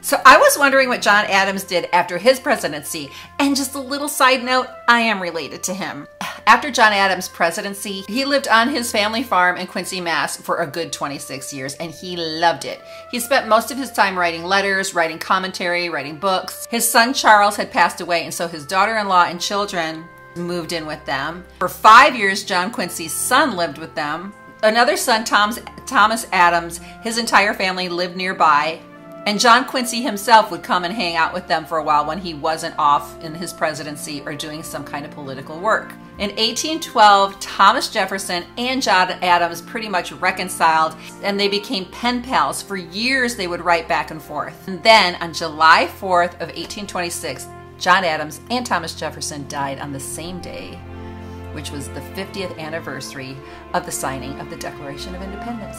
So I was wondering what John Adams did after his presidency. And just a little side note, I am related to him. After John Adams' presidency, he lived on his family farm in Quincy, Mass for a good 26 years and he loved it. He spent most of his time writing letters, writing commentary, writing books. His son Charles had passed away and so his daughter-in-law and children moved in with them. For five years, John Quincy's son lived with them. Another son, Tom's, Thomas Adams, his entire family lived nearby. And John Quincy himself would come and hang out with them for a while when he wasn't off in his presidency or doing some kind of political work. In 1812, Thomas Jefferson and John Adams pretty much reconciled and they became pen pals. For years, they would write back and forth. And then on July 4th of 1826, John Adams and Thomas Jefferson died on the same day, which was the 50th anniversary of the signing of the Declaration of Independence.